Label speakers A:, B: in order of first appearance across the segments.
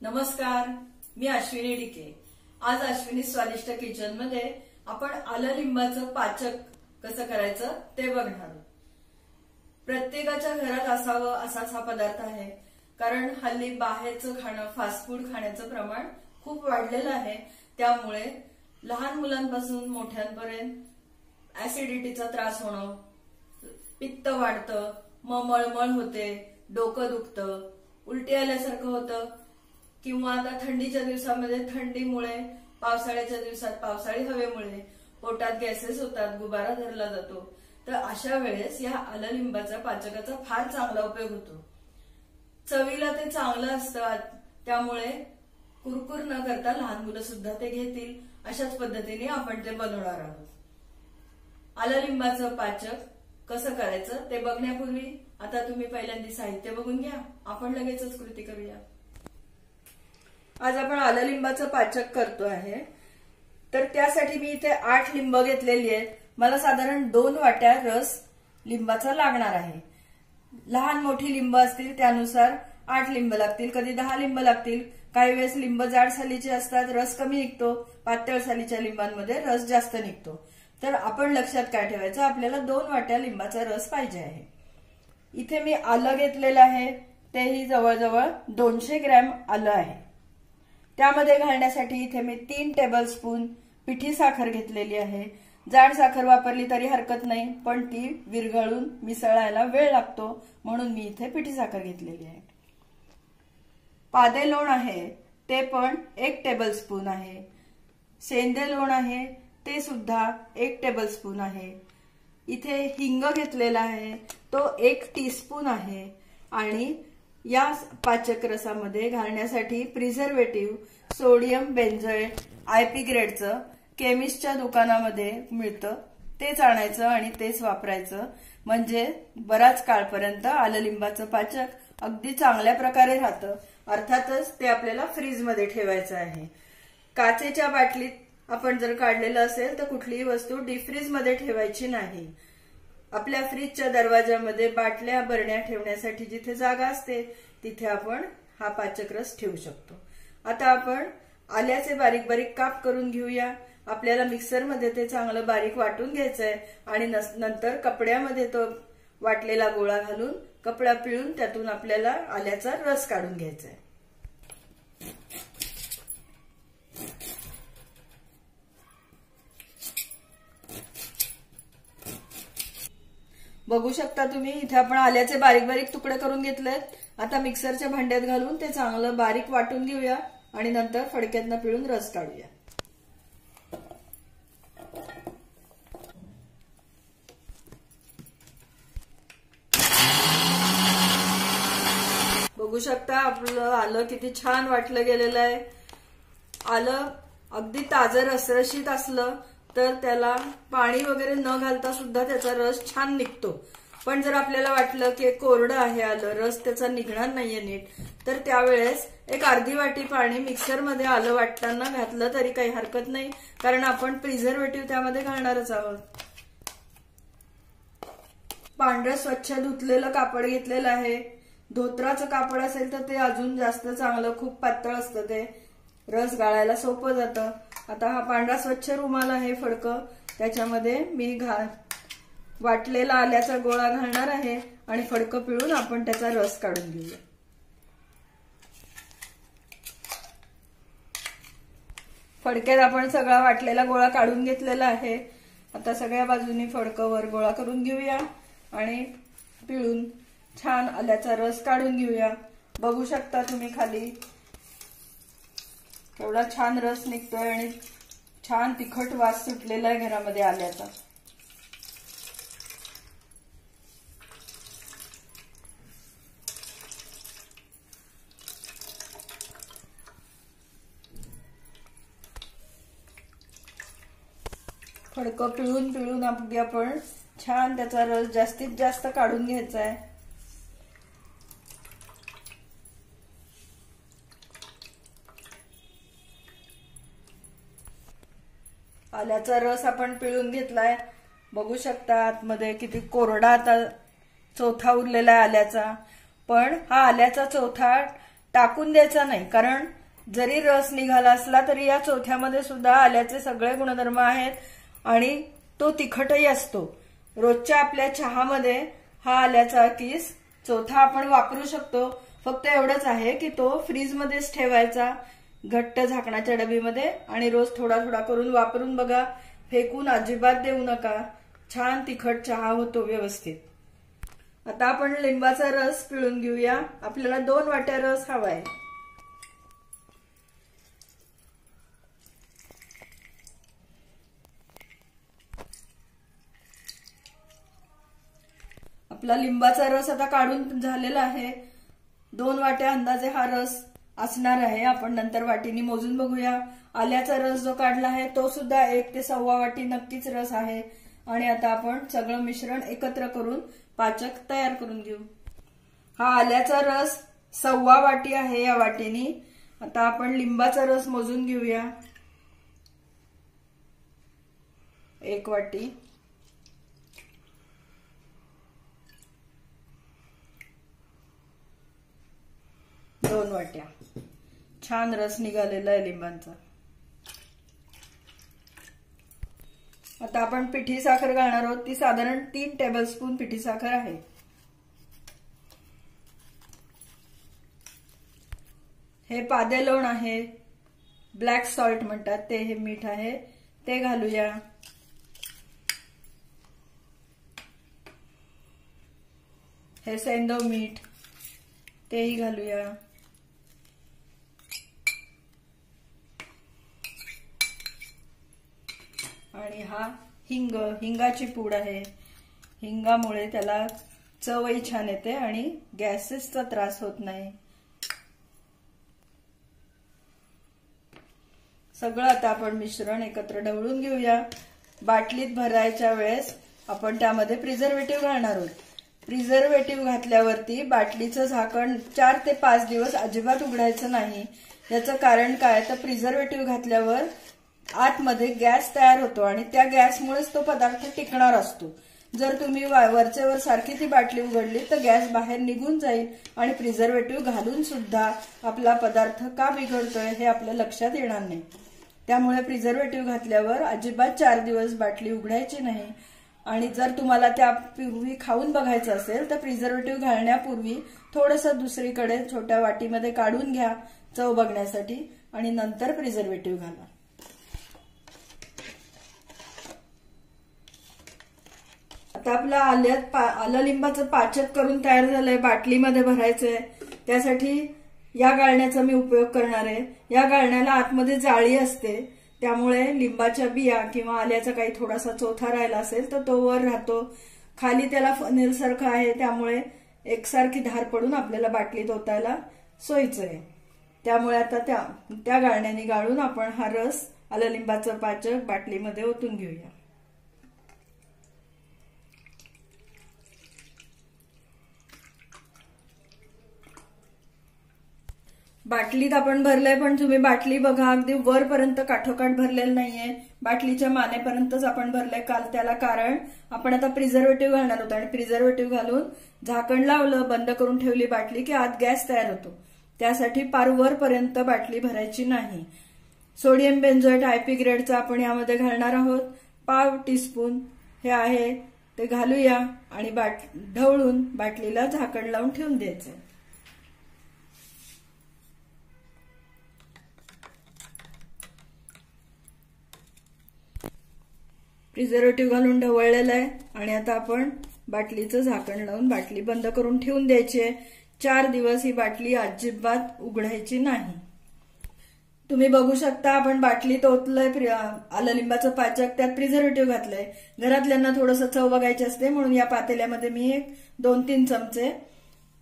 A: नमस्कार मी अश्विनी डिके आज अश्विनी स्वादिष्ट किचनमध्ये आपण आलं लिंबाचं पाचक कसं करायचं ते बघणार प्रत्येकाच्या घरात असावं असाच हा पदार्थ आहे कारण हल्ली बाहेरचं खाणं फास्ट फूड खाण्याचं प्रमाण खूप वाढलेलं आहे. त्यामुळे लहान मुलांपासून मोठ्यांपर्यंत ऍसिडिटीचा त्रास होणं पित्त वाढतं मळमळ होते डोकं दुखतं उलटी आल्यासारखं होतं. किंवा आता थंडीच्या दिवसामध्ये थंडीमुळे पावसाळ्याच्या दिवसात पावसाळी हवेमुळे पोटात गॅसेस होतात गुबारा धरला जातो. तर अशा वेळेस या आललिंबाचा पाचकाचा फार चांगला उपयोग होतो. चवीला ते चांगलं असतं त्यामुळे कुरकुर न करता लहान मुलं सुद्धा ते घेतील. अशाच पद्धतीने आपण ते बनवणार आहोत. आललिंबाचं पाचक कसं करायचं ते बघण्यापूर्वी आता तुम्ही पहिल्यांदा साहित्य बघून घ्या. आपण लगेचच कृती करूया. आज आपण आलं लिंबाचं पाचक करतो आहे. तर त्यासाठी मी इथे आठ लिंब घेतलेली आहेत. मला साधारण दोन वाट्या रस लिंबाचा लागणार आहे. लहान मोठी लिंब असतील त्यानुसार आठ लिंब लागतील. कधी दहा लिंब लागतील. काही वेळेस लिंब जाड सालीचे असतात रस कमी निघतो. पातळ सालीच्या लिंबांमध्ये रस जास्त निघतो. तर आपण लक्षात काय ठेवायचं? आपल्याला दोन वाट्या लिंबाचा रस पाहिजे आहे. इथे मी आलं घेतलेलं आहे. तेही जवळजवळ दोनशे ग्रॅम आलं आहे. त्यामध्ये घालण्यासाठी इथे मी तीन टेबल स्पून पिठी साखर घेतलेली आहे. जाड साखर वापरली तरी हरकत नाही पण ती विरघळून मिसळायला वेळ लागतो म्हणून मी इथे पिठी साखर घेतलेली आहे. पादे लोण आहे ते पण एक टेबल स्पून आहे. सेंदे लोण आहे ते सुद्धा एक टेबल स्पून आहे. इथे हिंग घेतलेला आहे तो एक टीस्पून आहे. आणि या पाचक रसामध्ये घालण्यासाठी प्रिझर्वेटिव्ह सोडियम बेन्झोएट आयपी ग्रेडचं केमिस्टच्या दुकानामध्ये मिळतं. तेच आणायचं आणि तेच वापरायचं. म्हणजे बराच काळपर्यंत आललिंबाचं पाचक अगदी चांगल्या प्रकारे राहतं. अर्थातच ते आपल्याला फ्रीजमध्ये ठेवायचं आहे. काचेच्या बाटलीत आपण जर काढलेलं असेल तर कुठलीही वस्तू डीफ्रीजमध्ये ठेवायची नाही. आपल्या फ्रीजच्या दरवाजामध्ये बाटल्या बरण्या ठेवण्यासाठी जिथे जागा असते तिथे आपण हा पाचक रस ठेवू शकतो. आता आपण आल्याचे बारीक बारीक काप करून घेऊया. आपल्याला मिक्सरमध्ये ते चांगलं बारीक वाटून घ्यायचंय आणि नंतर कपड्यामध्ये तो वाटलेला गोळा घालून कपडा पिळून त्यातून आपल्याला आल्याचा रस काढून घ्यायचा आहे बघू शकता तुम्ही इथे आपण आल्याचे बारीक बारीक तुकडे करून घेतलेत आता मिक्सरच्या भांड्यात घालून ते चांगलं बारीक वाटून घेऊया आणि नंतर फडक्यातनं पिळून रस काढूया. बघू शकता आपलं आलं किती छान वाटलं गेलेलं आहे. आलं अगदी ताजं रसरशीत असलं. तर त्याला पाणी वगैरे न घालता सुद्धा त्याचा रस छान निघतो. पण जर आपल्याला वाटलं की कोरडं आहे आलं रस त्याचा निघणार नाहीये नीट तर त्यावेळेस एक अर्धी वाटी पाणी मिक्सरमध्ये आलं वाटताना घातलं तरी काही हरकत नाही कारण आपण प्रिझर्वेटिव्ह त्यामध्ये घालणारच आहोत. पांढरं स्वच्छ धुतलेलं कापड घेतलेलं आहे. धोत्राचं कापड असेल तर ते अजून जास्त चांगलं खूप पातळ असतं ते. रस गाळायला सोपं जातं. आता हा पांढरा स्वच्छ रुमाल आहे फडकं. त्याच्यामध्ये मी घा वाटलेला आल्याचा गोळा घालणार आहे आणि फडकं पिळून आपण त्याचा रस काढून घेऊया. फडक्यात आपण सगळा वाटलेला गोळा काढून घेतलेला आहे. आता सगळ्या बाजूनी फडकं वर गोळा करून घेऊया आणि पिळून छान आल्याचा रस काढून घेऊया. बघू शकता तुम्ही खाली एवढा छान रस निघतोय आणि छान तिखट वास सुटलेला आहे घरामध्ये आल्याचा. फडकं पिळून पिळून अगदी आपण छान त्याचा रस जास्तीत जास्त काढून घ्यायचा आहे. आल्याचा रस आपण पिळून घेतलाय. बघू शकता आतमध्ये किती कोरडा आता चौथा उरलेला आहे आल्याचा. पण हा आल्याचा चौथा टाकून द्यायचा नाही कारण जरी रस निघाला असला तरी या चौथ्यामध्ये सुद्धा आल्याचे सगळे गुणधर्म आहेत आणि तो तिखटही असतो. रोजच्या आपल्या चहामध्ये हा आल्याचा किस चौथा आपण वापरू शकतो. फक्त एवढंच आहे की तो फ्रीजमध्येच ठेवायचा. घट्ट झाकणाच्या डबीमध्ये आणि रोज थोडा थोडा करून वापरून बघा. फेकून अजिबात देऊ नका. छान तिखट चहा होतो व्यवस्थित. आता आपण लिंबाचा रस पिळून घेऊया. आपल्याला दोन वाट्या रस हवाय. आपला लिंबाचा रस आता काढून झालेला आहे. दोन वाट्या अंदाजे हा रस असणार आहे. आपण नंतर वाटीनी मोजून बघूया. आल्याचा रस जो काढला आहे तो सुद्धा एक ते सव्वा वाटी नक्कीच रस आहे. आणि आता आपण सगळं मिश्रण एकत्र करून पाचक तयार करून घेऊ. हा आल्याचा रस सव्वा वाटी आहे या वाटीनी. आता आपण लिंबाचा रस मोजून घेऊया. एक वाटी. दोन वाट्या. छान रस निघालेला आहे लिंबांचा. आता आपण पिठी साखर घालणार आहोत. ती साधारण तीन टेबलस्पून पिठी साखर आहे. हे पादे लोण आहे. ब्लॅक सॉल्ट म्हणतात ते हे मीठ आहे. ते घालूया. हे सेंदव मीठ तेही घालूया. आणि हा हिंग हिंगाची पूड आहे. हिंगामुळे त्याला चवही छान येते आणि गॅसेसचा त्रास होत नाही. सगळं आता आपण मिश्रण एकत्र ढवळून घेऊया. बाटलीत भरायच्या वेळेस आपण त्यामध्ये प्रिझर्वेटिव्ह घालणार आहोत. प्रिझर्वेटिव्ह घातल्यावरती बाटलीचं झाकण चार ते पाच दिवस अजिबात उघडायचं नाही. याचं कारण काय? तर प्रिझर्वेटिव्ह घातल्यावर आतमध्ये गॅस तयार होतो आणि त्या गॅसमुळेच तो पदार्थ टिकणार असतो. जर तुम्ही वरचेवर सारखी ती बाटली उघडली तर गॅस बाहेर निघून जाईल आणि प्रिझर्वेटिव्ह घालून सुद्धा आपला पदार्थ का बिघडतोय हे आपल्या लक्षात येणार नाही. त्यामुळे प्रिझर्वेटिव्ह घातल्यावर अजिबात चार दिवस बाटली उघडायची नाही. आणि जर तुम्हाला त्यापूर्वी खाऊन बघायचं असेल तर प्रिझर्वेटिव्ह घालण्यापूर्वी थोडंसं दुसरीकडे छोट्या वाटीमध्ये काढून घ्या चव बघण्यासाठी आणि नंतर प्रिझर्वेटिव्ह घाला. आता आपलं आल्यात आलं लिंबाचं पाचक करून तयार झालंय बाटलीमध्ये भरायचंय. त्यासाठी या गाळण्याचा मी उपयोग करणार आहे. या गाळण्याला आतमध्ये जाळी असते. त्यामुळे लिंबाच्या बिया किंवा आल्याचा काही थोडासा चोथा राहिला असेल तर तो वर राहतो. खाली त्याला फनेलसारखं आहे त्यामुळे एकसारखी धार पडून आपल्याला बाटलीत ओतायला सोयीचं आहे त्यामुळे आता त्या त्या गाळण्याने गाळून आपण हा रस आलं लिंबाचं पाचक बाटलीमध्ये ओतून घेऊया. बाटलीत आपण भरलंय पण तुम्ही बाटली बघा अगदी वरपर्यंत काठोकाठ भरलेलं नाहीये. बाटलीच्या मानेपर्यंतच आपण भरलंय काल त्याला कारण आपण आता प्रिझर्वेटिव्ह घालणार होतो आणि प्रिझर्वेटिव्ह घालून झाकण लावलं बंद करून ठेवली बाटली की आत गॅस तयार होतो. त्यासाठी पार वरपर्यंत बाटली भरायची नाही. सोडियम बेन्झोएट आयपी ग्रेडचा आपण यामध्ये घालणार आहोत. पाव टीस्पून हे आहे ते घालूया आणि बाट ढवळून बाटलीला झाकण लावून ठेवून द्यायचं. प्रिझर्वेटिव्ह घालून ढवळलेलं आहे. आणि आता आपण बाटलीचं झाकण लावून बाटली बंद करून ठेवून द्यायची आहे. चार दिवस ही बाटली अजिबात उघडायची नाही. तुम्ही बघू शकता आपण बाटलीत ओतलंय आलं लिंबाचं पाचक त्यात प्रिझर्वेटिव्ह घातलंय. घरातल्यांना थोडंसं चव बघायची असते म्हणून या पातेल्यामध्ये मी एक दोन तीन चमचे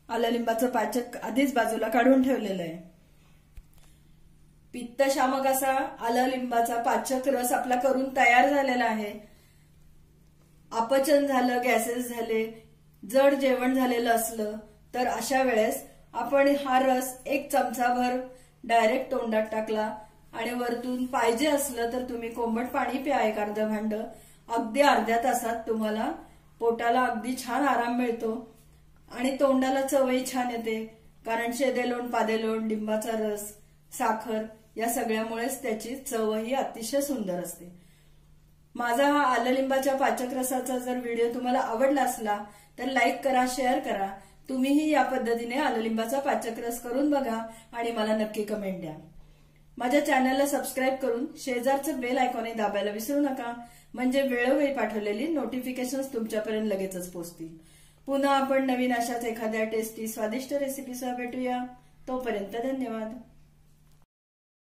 A: आलं लिंबाचं पाचक आधीच बाजूला काढून ठेवलेलं आहे. पित्तशामक असा आलं लिंबाचा पाचक रस आपला करून तयार झालेला आहे. अपचन झालं गॅसेस झाले जड जेवण झालेलं असलं तर अशा वेळेस आपण हा रस एक चमचाभर डायरेक्ट तोंडात टाकला आणि वरतून पाहिजे असलं तर तुम्ही कोंबट पाणी प्या एक अर्ध भांड अगदी अर्ध्या तासात तुम्हाला पोटाला अगदी छान आराम मिळतो आणि तोंडाला चवही छान येते कारण शेदेलोण पादेलोण लिंबाचा रस साखर या सगळ्यामुळेच त्याची चवही अतिशय सुंदर असते. माझा हा आलं पाचकरसाचा पाचक रसाचा जर व्हिडिओ तुम्हाला आवडला असला तर लाईक करा शेअर करा. तुम्हीही या पद्धतीने आलं पाचकरस पाचक रस करून बघा आणि मला नक्की कमेंट द्या. माझ्या चॅनलला सबस्क्राईब करून शेजारचं बेल आयकॉनही दाबायला विसरू नका. म्हणजे वेळोवेळी पाठवलेली नोटिफिकेशन तुमच्यापर्यंत लगेचच पोहोचतील पुन्हा आपण नवीन अशाच एखाद्या टेस्टी स्वादिष्ट रेसिपीसह भेटूया. तोपर्यंत धन्यवाद.